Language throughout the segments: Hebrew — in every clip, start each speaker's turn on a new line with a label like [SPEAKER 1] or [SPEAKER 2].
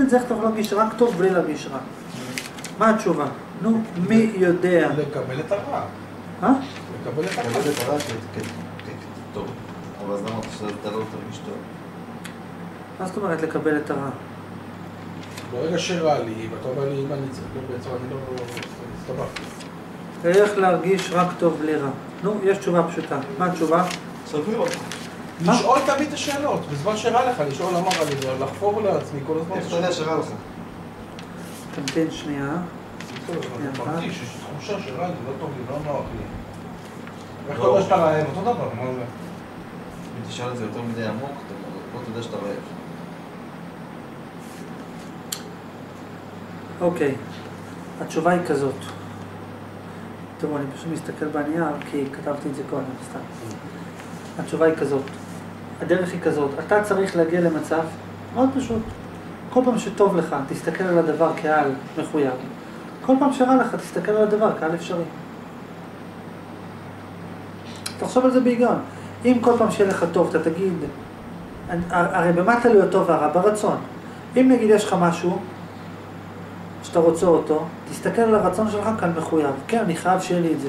[SPEAKER 1] את זה איך אתה יכול להרגיש רק טוב בלי להרגיש רע. מה התשובה? נו, מי יודע?
[SPEAKER 2] לקבל את הרע.
[SPEAKER 1] אה?
[SPEAKER 2] לקבל את הרע.
[SPEAKER 3] לקבל את הרע כ- כ- כ- טוב. אבל אז למה אתה שאתה לא תרגיש טוב?
[SPEAKER 1] מה זאת אומרת לקבל את הרע?
[SPEAKER 2] ברגע שרע לי, ואתה אומר לי, אם אני צריך, לא, בעצם אני לא... הסתבכתי.
[SPEAKER 1] איך להרגיש רק טוב בלי רע? נו, יש תשובה פשוטה. מה התשובה?
[SPEAKER 3] סביר אותך.
[SPEAKER 1] מה?
[SPEAKER 2] לשאול תמיד את השאלות, בזמן שרע לך, לשאול למה רע לי, לחפור לעצמי כל הזמן.
[SPEAKER 3] איך אתה יודע שרע לך?
[SPEAKER 1] תמתין שנייה.
[SPEAKER 2] אני? מרגיש, יש תחושה שרע לי, לא טוב לי, לא נוח לי. איך אתה
[SPEAKER 3] לא.
[SPEAKER 2] יודע שאתה רעב? אותו דבר, מה זה?
[SPEAKER 3] אם תשאל את זה יותר מדי עמוק, אתה בוא תדע שאתה רעב.
[SPEAKER 1] אוקיי, התשובה היא כזאת. תראו, אני פשוט מסתכל בנייר, כי כתבתי את זה קודם, סתם. התשובה היא כזאת. הדרך היא כזאת. אתה צריך להגיע למצב מאוד פשוט. כל פעם שטוב לך, תסתכל על הדבר כעל מחויב. כל פעם שרע לך, תסתכל על הדבר כעל אפשרי. תחשוב על זה בהיגיון. אם כל פעם שיהיה לך טוב, אתה תגיד, הרי במה תלוי הטוב והרע? ברצון. אם נגיד יש לך משהו שאתה רוצה אותו, תסתכל על הרצון שלך כאן מחויב. כן, אני חייב שיהיה לי את זה.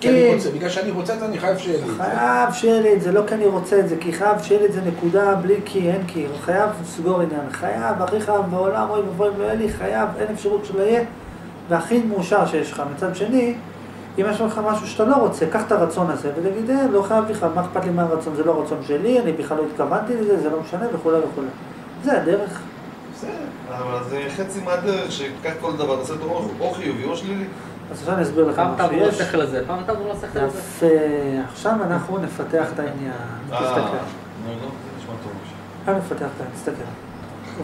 [SPEAKER 2] כי אני
[SPEAKER 1] אם-
[SPEAKER 2] רוצה, בגלל שאני רוצה את זה, אני חייב שיהיה לי את זה.
[SPEAKER 1] חייב שיהיה לי את זה, לא כי אני רוצה את זה, כי חייב שיהיה לי את זה נקודה, בלי כי, אין כי, חייב לסגור עניין, חייב, הכי חייב בעולם, אוי ואבוי אם לא יהיה לי, חייב, אין אפשרות שלא יהיה, והכי מאושר שיש לך. מצד שני, אם יש לך משהו שאתה לא רוצה, קח את הרצון הזה ותגיד, אה, לא חייב בכלל, מה אכפת לי מהרצון, זה לא הרצון שלי, אני בכלל לא התכוונתי לזה, זה לא משנה וכולי וכולי. זה הדרך.
[SPEAKER 3] בסדר, אבל זה חצי מהדרך, שכך כל דבר, תעשה אותו או- או חיובי או שלילי.
[SPEAKER 1] אז עכשיו אני אסביר לך
[SPEAKER 4] פעם
[SPEAKER 1] משהו.
[SPEAKER 4] תעבור
[SPEAKER 1] יש-
[SPEAKER 4] לשכל הזה, פעם תעבור לשכל הזה.
[SPEAKER 1] יפה, עכשיו אנחנו נפתח את העניין.
[SPEAKER 3] אה,
[SPEAKER 1] תסתכל.
[SPEAKER 3] טוב.
[SPEAKER 1] עכשיו נפתח את העניין, תסתכל.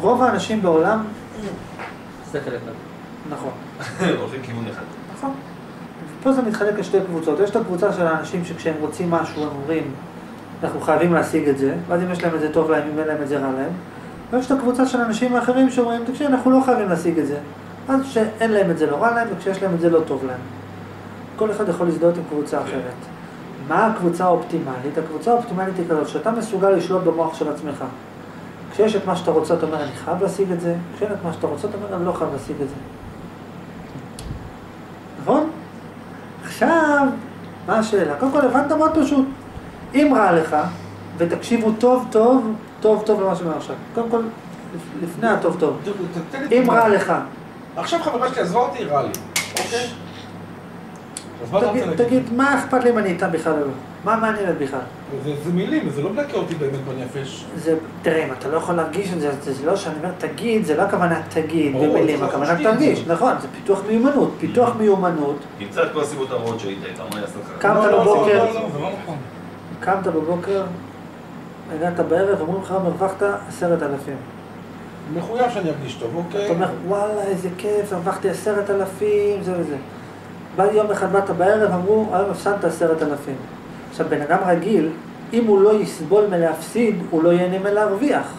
[SPEAKER 1] רוב האנשים בעולם,
[SPEAKER 4] שכל אחד.
[SPEAKER 1] נכון,
[SPEAKER 3] הולכים כיוון אחד.
[SPEAKER 1] נכון. פה זה מתחלק לשתי קבוצות. יש את הקבוצה של האנשים שכשהם רוצים משהו הם אומרים, אנחנו חייבים להשיג את זה, ואז אם יש להם את זה טוב להם, אם אין להם את זה רע להם. ויש את הקבוצה של האנשים האחרים שאומרים, תקשיב, אנחנו לא חייבים להשיג את זה. אז כשאין להם את זה לא רע להם, וכשיש להם את זה לא טוב להם. כל אחד יכול להזדהות עם קבוצה אחרת. מה הקבוצה האופטימלית? הקבוצה האופטימלית היא כזאת, שאתה מסוגל לשלוט במוח של עצמך. כשיש את מה שאתה רוצה, אתה אומר, אני חייב להשיג את זה, כשאין את מה שאתה רוצה, אתה אומר, אני לא חייב להשיג את זה. נכון? עכשיו, מה השאלה? קודם כל, הבנת מאוד פשוט. אם רע לך, ותקשיבו טוב טוב, טוב טוב למה שאני אומר עכשיו. קודם כל, לפ- לפני הטוב טוב. אם. רע לך,
[SPEAKER 2] עכשיו חברה שלי עזבה אותי, רע לי. אוקיי? אז מה אתה רוצה
[SPEAKER 1] תגיד,
[SPEAKER 2] להגיד?
[SPEAKER 1] תגיד, מה אכפת לי אם אני איתה בכלל או לא? מה מעניין בכלל?
[SPEAKER 2] זה זה מילים, זה לא מדכא אותי באמת בנפש.
[SPEAKER 1] זה, תראה, אם אתה לא יכול להרגיש את זה, זה, זה לא שאני אומר תגיד, זה לא הכוונה תגיד במילים,
[SPEAKER 2] צריך
[SPEAKER 1] הכוונה
[SPEAKER 2] את
[SPEAKER 1] תרגיש. נכון, זה פיתוח מיומנות, פיתוח מיומנות,
[SPEAKER 3] תמצא את כל הסיבות הרעות שהיית איתה, מה יעשה לך?
[SPEAKER 1] קמת
[SPEAKER 2] לא, לא,
[SPEAKER 1] בבוקר.
[SPEAKER 2] לא, לא, לא נכון.
[SPEAKER 1] קמת בבוקר, הגעת בערב, אומרים לך, הרווחת עשרת אלפים.
[SPEAKER 2] מחויב שאני ארגיש טוב, אוקיי?
[SPEAKER 1] אתה אומר, וואלה, איזה כיף, הרווחתי עשרת אלפים, זה וזה. בא יום אחד, באת בערב, אמרו, היום הפסדת עשרת אלפים. עכשיו, בן אדם רגיל, אם הוא לא יסבול מלהפסיד, הוא לא ייהנה מלהרוויח.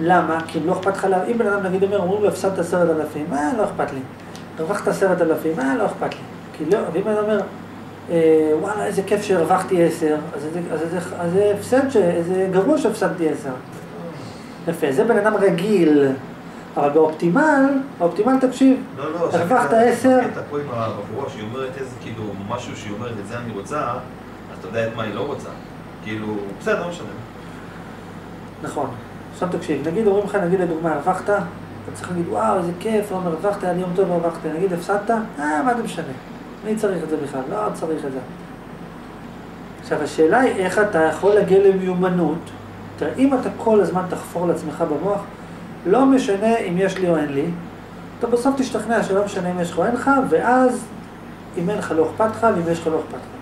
[SPEAKER 1] למה? כי אם לא אכפת לך, לה... אם בן אדם נגיד אומר, אומרים לו, הפסדת עשרת אלפים, אה, לא אכפת לי. הרווחת עשרת אלפים, אה, לא אכפת לי. כי לא, ואם אדם אומר, אה, וואלה, איזה כיף שהרווחתי עשר, אז זה, הפסד, ש... זה גרוע שהפסדתי עשר. יפה, זה בן אדם רגיל. אבל באופטימל, באופטימל תקשיב,
[SPEAKER 3] לא, לא,
[SPEAKER 1] הרווחת עשר.
[SPEAKER 3] הקטע פה עם הבחורה שהיא אומרת איזה כאילו משהו שהיא אומרת את זה אני רוצה, אז אתה יודע את מה היא לא רוצה. כאילו, בסדר, לא משנה.
[SPEAKER 1] נכון. עכשיו תקשיב, נגיד אומרים לך, נגיד לדוגמה, הרווחת, אתה צריך להגיד, וואו, איזה כיף, עומר, הרווחת, לי יום טוב, הרווחת. נגיד, הפסדת, אה, מה זה משנה? מי צריך את זה בכלל? לא צריך את זה. עכשיו, השאלה היא איך אתה יכול להגיע למיומנות. תראה, אם אתה כל הזמן תחפור לעצמך במוח, לא משנה אם יש לי או אין לי, אתה בסוף תשתכנע שלא משנה אם יש לך או אין לך, ואז אם אין לך לא אכפת לך, ואם יש לך לא אכפת לך.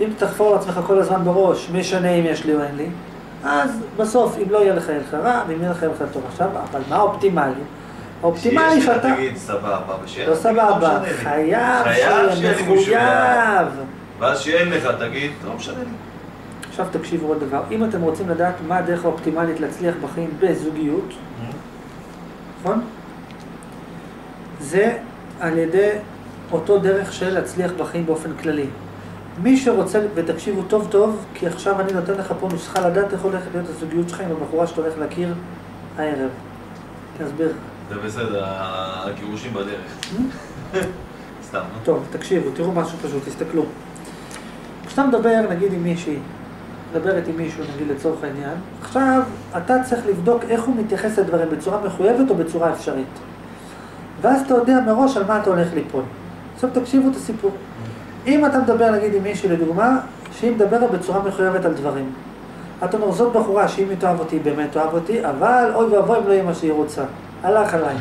[SPEAKER 1] אם תחפור לעצמך כל הזמן בראש, משנה אם יש לי או אין לי, אז בסוף, אם לא יהיה לך, יהיה לך רע, ואם יהיה לך, יהיה לך טוב. עכשיו, אבל מה האופטימלי? האופטימלי
[SPEAKER 3] שיש לך,
[SPEAKER 1] שאתה...
[SPEAKER 3] תגיד סבבה, ושיהיה
[SPEAKER 1] לא
[SPEAKER 3] לך, תגיד,
[SPEAKER 1] סבבה,
[SPEAKER 3] משנה לי.
[SPEAKER 1] חייב
[SPEAKER 3] חייב.
[SPEAKER 1] מחויב.
[SPEAKER 3] ואז שאין לך, תגיד, לא משנה לי.
[SPEAKER 1] עכשיו תקשיבו עוד דבר, אם אתם רוצים לדעת מה הדרך האופטימלית להצליח בחיים בזוגיות, נכון? זה על ידי אותו דרך של להצליח בחיים באופן כללי. מי שרוצה, ותקשיבו טוב טוב, כי עכשיו אני נותן לך פה נוסחה לדעת איך הולכת להיות הזוגיות שלך עם הבחורה שאתה הולך להכיר הערב. תסביר.
[SPEAKER 3] זה בסדר, הגירושים בדרך. סתם, נו.
[SPEAKER 1] טוב, תקשיבו, תראו משהו פשוט, תסתכלו. כשאתה מדבר, נגיד עם מישהי, מדברת עם מישהו, נגיד לצורך העניין, עכשיו אתה צריך לבדוק איך הוא מתייחס לדברים, בצורה מחויבת או בצורה אפשרית. ואז אתה יודע מראש על מה אתה הולך ליפול. עכשיו תקשיבו את הסיפור. אם אתה מדבר נגיד עם מישהי לדוגמה, שהיא מדברת בצורה מחויבת על דברים. אתה אומר, זאת בחורה שאם היא תאהב אותי, באמת תאהב אותי, אבל אוי ואבוי אם לא יהיה מה שהיא רוצה. הלך עליי.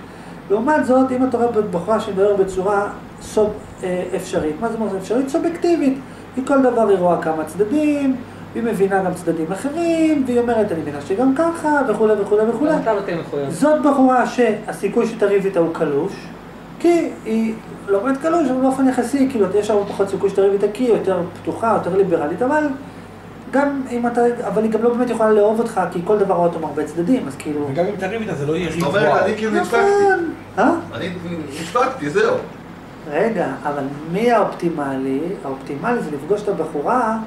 [SPEAKER 1] לעומת זאת, אם אתה רואה בחורה שמדברת בצורה סוב, אה, אפשרית, מה זה אומר אפשרית? סובייקטיבית. היא כל דבר היא רואה כמה צדדים, היא מבינה גם צדדים אחרים, והיא אומרת, אני מבינה שגם ככה, וכולי וכולי וכולי. זאת בחורה שהסיכוי שתריב איתה הוא קלוש, כי היא לא באמת קלוש, אבל באופן יחסי, כאילו, יש הרבה פחות סיכוי שתריב איתה, כי היא יותר פתוחה, יותר ליברלית, אבל גם אם אתה, אבל היא גם לא באמת יכולה לאהוב אותך, כי כל דבר רואה אותו מהרבה צדדים, אז כאילו...
[SPEAKER 2] וגם אם תריב איתה זה לא יהיה ריב
[SPEAKER 3] זאת אומרת, אני כאילו נדפקתי.
[SPEAKER 1] נכון, אה?
[SPEAKER 3] אני נדפקתי, זהו.
[SPEAKER 1] רגע, אבל מי האופטימלי? האופטימלי זה לפגוש את הבחורה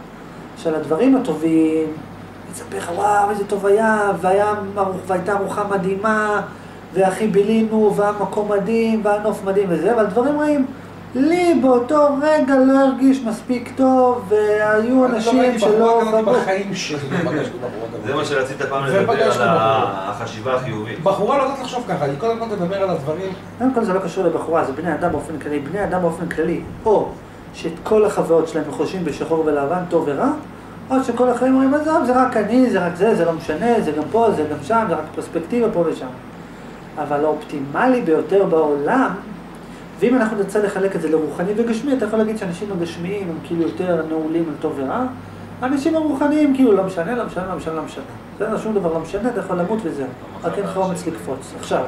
[SPEAKER 1] של הדברים הטובים, לספר לך, וואו, איזה טוב היה, והיה, והייתה ארוחה מדהימה, והכי בילינו, והיה מקום מדהים, והיה נוף מדהים וזה, אבל דברים רעים. לי באותו רגע לא הרגיש מספיק טוב, והיו אנשים שלא...
[SPEAKER 2] אני לא שלי לא.
[SPEAKER 3] זה מה שרצית פעם לדבר על. החשיבה החיובית.
[SPEAKER 2] בחורה לא יודעת לחשוב ככה, היא קודם כל תדבר על הדברים.
[SPEAKER 1] קודם כל זה לא קשור לבחורה, זה בני אדם באופן כללי. בני אדם באופן כללי, או שאת כל החוויות שלהם חושבים בשחור ולבן, טוב ורע, או שכל החיים אומרים, עזוב, זה רק אני, זה רק זה, זה לא משנה, זה גם פה, זה גם שם, זה רק פרספקטיבה פה ושם. אבל האופטימלי ביותר בעולם, ואם אנחנו נרצה לחלק את זה לרוחני וגשמי, אתה יכול להגיד שאנשים הגשמיים הם כאילו יותר נעולים על טוב ורע, האנשים הרוחניים כאילו לא משנה, לא משנה, לא משנה, לא משנה. בסדר, שום דבר לא משנה, אתה יכול למות וזהו. רק אין לך אומץ לקפוץ. עכשיו,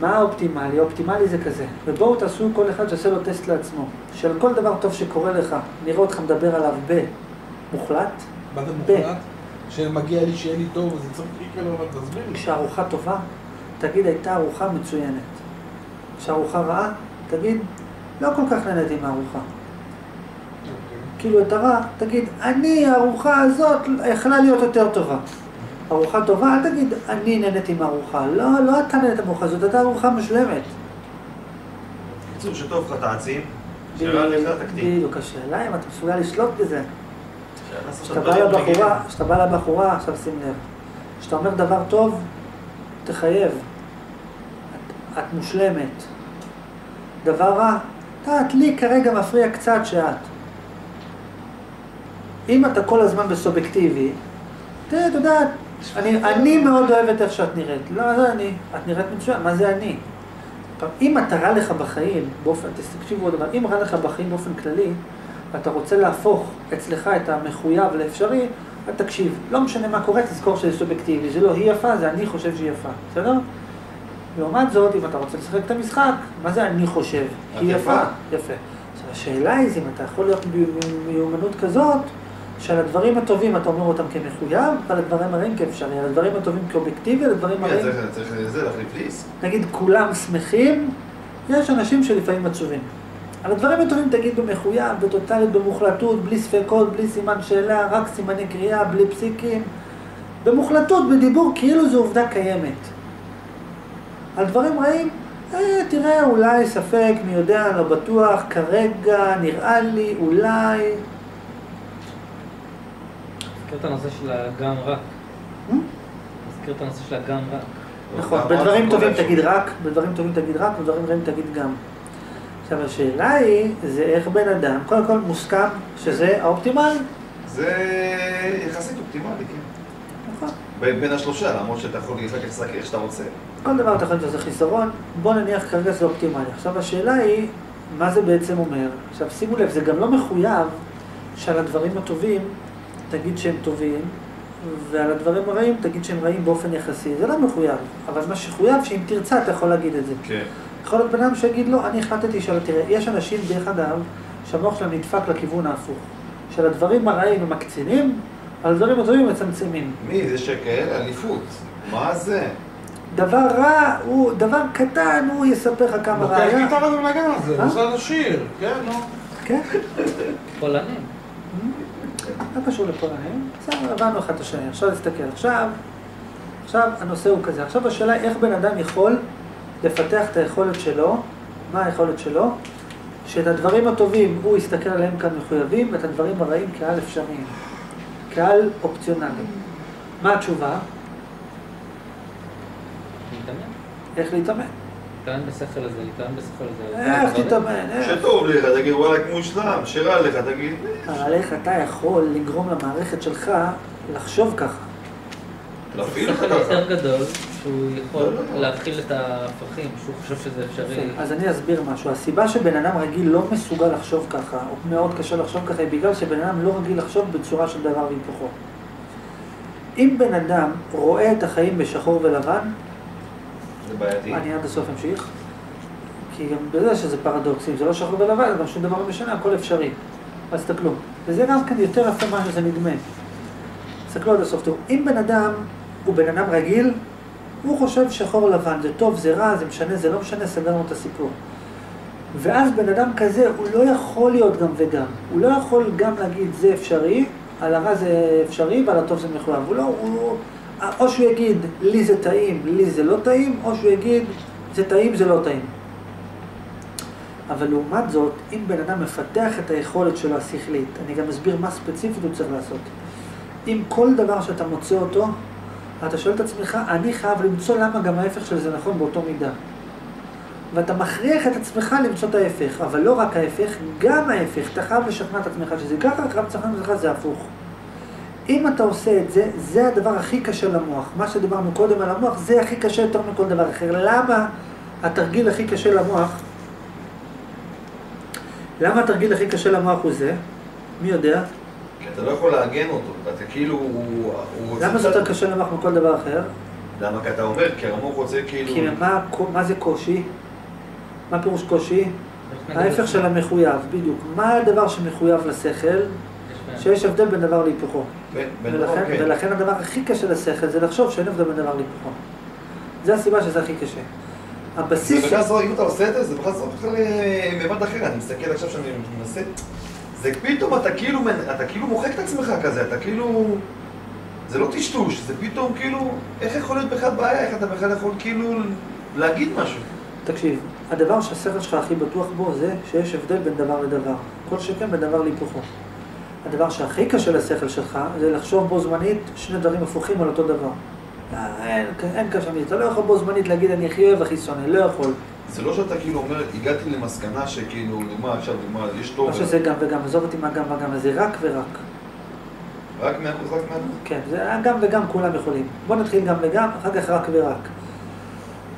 [SPEAKER 1] מה האופטימלי? האופטימלי זה כזה, ובואו תעשו כל אחד שיעשה לו טסט לעצמו, של כל דבר טוב שקורה לך, נראה אותך מדבר עליו במוחלט,
[SPEAKER 2] מה זה
[SPEAKER 1] ב.
[SPEAKER 2] מוחלט? שמגיע לי שיהיה לי טוב, אז צריך כאילו, אבל תסביר לי.
[SPEAKER 1] כשארוחה טובה, תגיד הייתה ארוחה מצוינת. כשארוחה רעה, תגיד לא כל כך נהניתי מהארוחה. כאילו את הרע, תגיד אני הארוחה הזאת יכלה להיות יותר טובה. ארוחה טובה, אל תגיד אני נהניתי מהארוחה. לא, לא אתה נהנית מהארוחה הזאת, אתה ארוחה מושלמת.
[SPEAKER 3] בקיצור, שטוב לך תעצים, שרע לך תקטין.
[SPEAKER 1] בדיוק, השאלה אם אתה מסוגל לשלוט בזה. כשאתה בא. לבחורה, עכשיו שים לב, כשאתה אומר דבר טוב, תחייב. את, את מושלמת. דבר רע, את לי כרגע מפריע קצת שאת. אם אתה כל הזמן בסובייקטיבי, אתה יודעת, אני, אני מאוד אוהבת איך שאת נראית. לא, זה אני. את נראית מצוין, מה זה אני? אם אתה רע לך בחיים, באופן, תקשיבו עוד דבר, אם רע לך בחיים באופן כללי, ואתה רוצה להפוך אצלך את המחויב לאפשרי, אז תקשיב, לא משנה מה קורה, תזכור שזה סובייקטיבי, זה לא היא יפה, זה אני חושב שהיא יפה, בסדר? לעומת זאת, אם אתה רוצה לשחק את המשחק, מה זה אני חושב?
[SPEAKER 3] את
[SPEAKER 1] היא יפה.
[SPEAKER 3] יפה.
[SPEAKER 1] יפה. עכשיו, השאלה היא, אם אתה יכול להיות במיומנות כזאת, שעל הדברים הטובים אתה אומר אותם כמחויב, ועל הדברים הרעים כאפשרי, על הדברים הטובים כאובייקטיבי, על הדברים
[SPEAKER 3] כן,
[SPEAKER 1] הרעים...
[SPEAKER 3] צריך צריך זה, להחליף ליס.
[SPEAKER 1] נגיד כולם שמחים, יש אנשים שלפעמים עצובים. על הדברים הטובים תגיד במחויב, בטוטלית, במוחלטות, בלי ספקות, בלי סימן שאלה, רק סימני קריאה, בלי פסיקים. במוחלטות, בדיבור, כאילו זו עובדה קיימת. על דברים רעים, אה, תראה, אולי ספק, מי יודע, לא בטוח, כרגע, נראה לי, אולי.
[SPEAKER 4] מזכיר את הנושא של הגם רק.
[SPEAKER 1] אה?
[SPEAKER 4] מזכיר את הנושא של הגם רק.
[SPEAKER 1] נכון, בדברים טובים תגיד רק, בדברים טובים תגיד רק, בדברים רעים תגיד גם. עכשיו השאלה היא, זה איך בן אדם, קודם כל מוסכם שזה האופטימלי.
[SPEAKER 3] זה יחסית אופטימלי, כן.
[SPEAKER 1] נכון.
[SPEAKER 3] בין השלושה, למרות שאתה יכול כך לשחק איך שאתה רוצה.
[SPEAKER 1] כל דבר אתה יכול זה חיסרון, בוא נניח כרגע זה אופטימלי. עכשיו השאלה היא, מה זה בעצם אומר? עכשיו שימו לב, זה גם לא מחויב שעל הדברים הטובים תגיד שהם טובים, ועל הדברים הרעים תגיד שהם רעים באופן יחסי. זה לא מחויב, אבל מה שחויב, שאם תרצה אתה יכול להגיד את זה.
[SPEAKER 3] כן.
[SPEAKER 1] יכול להיות בן אדם שיגיד לא, אני החלטתי שלא, תראה, יש אנשים דרך אגב, שהמוח שלהם נדפק לכיוון ההפוך. של הדברים הרעים הם מקצינים, על הדברים הטובים הם מצמצמים.
[SPEAKER 3] מי? זה שקל? אליפות. מה זה?
[SPEAKER 1] דבר רע הוא, דבר קטן, הוא יספר לך כמה רע
[SPEAKER 2] לוקח
[SPEAKER 1] היה.
[SPEAKER 2] גיטרה ומנגן על זה,
[SPEAKER 1] אה?
[SPEAKER 2] עושה לו שיר, כן, נו.
[SPEAKER 1] כן,
[SPEAKER 4] פולנים.
[SPEAKER 1] לא קשור לפולנים. בסדר, הבנו אחד את השני. עכשיו נסתכל. עכשיו, עכשיו הנושא הוא כזה. עכשיו השאלה היא איך בן אדם יכול לפתח את היכולת שלו, מה היכולת שלו? שאת הדברים הטובים הוא יסתכל עליהם כאן מחויבים, ואת הדברים הרעים כעל אפשריים, כעל אופציונליים. מה התשובה?
[SPEAKER 4] להתאמן.
[SPEAKER 1] איך להתאמן.
[SPEAKER 4] להתאמן בשכל הזה, להתאמן בשכל הזה.
[SPEAKER 1] איך. תתאמן? איך?
[SPEAKER 3] שטוב לך, תגיד וואלכ מושלם, שרע לך, תגיד...
[SPEAKER 1] אבל איך אתה יכול לגרום למערכת שלך לחשוב ככה?
[SPEAKER 3] להפעיל לך
[SPEAKER 4] שכל
[SPEAKER 3] ככה.
[SPEAKER 4] יותר גדול, שהוא יכול
[SPEAKER 3] לא, לא, לא.
[SPEAKER 4] להכיל את ההפכים, שהוא חושב שזה אפשרי.
[SPEAKER 1] אז אני אסביר משהו. הסיבה שבן אדם רגיל לא מסוגל לחשוב ככה, או מאוד קשה לחשוב ככה, היא בגלל שבן אדם לא רגיל לחשוב בצורה של דבר והיפוכו. אם בן אדם רואה את החיים בשחור ולבן,
[SPEAKER 3] בעייתי.
[SPEAKER 1] אני עד הסוף אמשיך, כי גם בזה שזה פרדוקס, אם זה לא שחור ולבן, גם שום דבר לא משנה, הכל אפשרי. אז תסתכלו. וזה גם כן יותר יפה ממה שזה נדמה. תסתכלו עד הסוף, תראו, אם בן אדם הוא בן אדם רגיל, הוא חושב שחור לבן, זה טוב, זה רע, זה משנה, זה לא משנה, סגרנו את הסיפור. ואז בן אדם כזה, הוא לא יכול להיות גם וגם. הוא לא יכול גם להגיד זה אפשרי, על הרע זה אפשרי ועל הטוב זה מחויב. הוא לא, הוא... או שהוא יגיד לי זה טעים, לי זה לא טעים, או שהוא יגיד זה טעים, זה לא טעים. אבל לעומת זאת, אם בן אדם מפתח את היכולת שלו השכלית, אני גם אסביר מה ספציפית הוא צריך לעשות. אם כל דבר שאתה מוצא אותו, אתה שואל את עצמך, אני חייב למצוא למה גם ההפך של זה נכון באותו מידה. ואתה מכריח את עצמך למצוא את ההפך, אבל לא רק ההפך, גם ההפך. אתה חייב לשכנע את עצמך שזה ככה, חייב לשכנע את עצמך שזה הפוך. אם אתה עושה את זה, זה הדבר הכי קשה למוח. מה שדיברנו קודם על המוח, זה הכי קשה יותר מכל דבר אחר. למה התרגיל הכי קשה למוח? למה התרגיל הכי קשה למוח הוא זה? מי יודע?
[SPEAKER 3] כי אתה לא יכול לעגן אותו, אתה כאילו... הוא-
[SPEAKER 1] למה זה יותר קשה למוח מכל דבר אחר?
[SPEAKER 3] למה? כי אתה אומר, כי המוח רוצה כאילו...
[SPEAKER 1] כי מה, מה זה קושי? מה פירוש קושי? ההפך של המחויב, בדיוק. מה הדבר שמחויב לשכל?
[SPEAKER 4] בהם.
[SPEAKER 1] שיש הבדל בין דבר להיפוכו. ולכן,
[SPEAKER 3] דבר, כן.
[SPEAKER 1] ולכן הדבר הכי קשה לשכל זה לחשוב שאין הבדל בין דבר להיפוכו. זה הסיבה שזה הכי קשה.
[SPEAKER 3] זה
[SPEAKER 1] הבסיס של...
[SPEAKER 3] בכלל זו, אם אתה עושה את זה, זה בכלל זו בכלל אה, מימד אחר, אני מסתכל עכשיו שאני מנסה, זה פתאום אתה כאילו, אתה כאילו מוחק את עצמך כזה, אתה כאילו, זה לא טשטוש, זה פתאום כאילו, איך יכול להיות בכלל בעיה, איך אתה בכלל יכול כאילו להגיד משהו?
[SPEAKER 1] תקשיב, הדבר שהשכל שלך הכי בטוח בו זה שיש הבדל בין דבר לדבר. כל שכן בין דבר להיפוכו. הדבר שהכי קשה לשכל שלך זה לחשוב בו זמנית שני דברים הפוכים על אותו דבר. אה, אין, אין קשה מזה, אתה לא יכול בו זמנית להגיד אני הכי אוהב הכי שונא, לא יכול.
[SPEAKER 3] זה לא שאתה כאילו אומר, הגעתי למסקנה שכאילו, דוגמה עכשיו, דוגמה, יש טוב,
[SPEAKER 1] מה שזה גם וגם, עזוב אותי מה גם וגם, זה רק ורק.
[SPEAKER 3] רק מאה אחוז, רק מאה אחוז.
[SPEAKER 1] כן, זה גם וגם כולם יכולים. בוא נתחיל גם וגם, אחר כך רק ורק.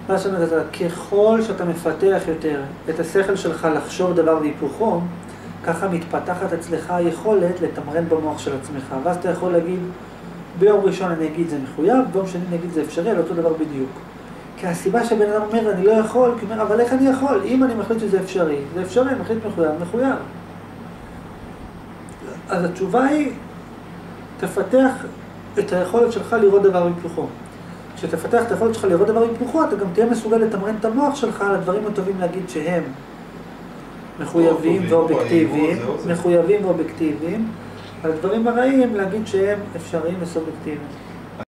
[SPEAKER 1] מה שאני אומר, ככל שאתה מפתח יותר את השכל שלך לחשוב דבר והיפוכו, ככה מתפתחת אצלך היכולת לתמרן במוח של עצמך. ואז אתה יכול להגיד, ביום ראשון אני אגיד זה מחויב, ביום שני אני אגיד זה אפשרי, על אותו דבר בדיוק. כי הסיבה שבן אדם אומר אני לא יכול, כי הוא אומר, אבל איך אני יכול? אם אני מחליט שזה אפשרי, זה אפשרי, אני מחליט מחויב, מחויב. אז התשובה היא, תפתח את היכולת שלך לראות דבר היפוכו. כשתפתח את היכולת שלך לראות דבר היפוכו, אתה גם תהיה מסוגל לתמרן את המוח שלך על הדברים הטובים להגיד שהם מחויבים
[SPEAKER 3] או
[SPEAKER 1] ואובייקטיביים,
[SPEAKER 3] זה.
[SPEAKER 1] מחויבים ואובייקטיביים, על הדברים הרעים להגיד שהם אפשריים וסובייקטיביים.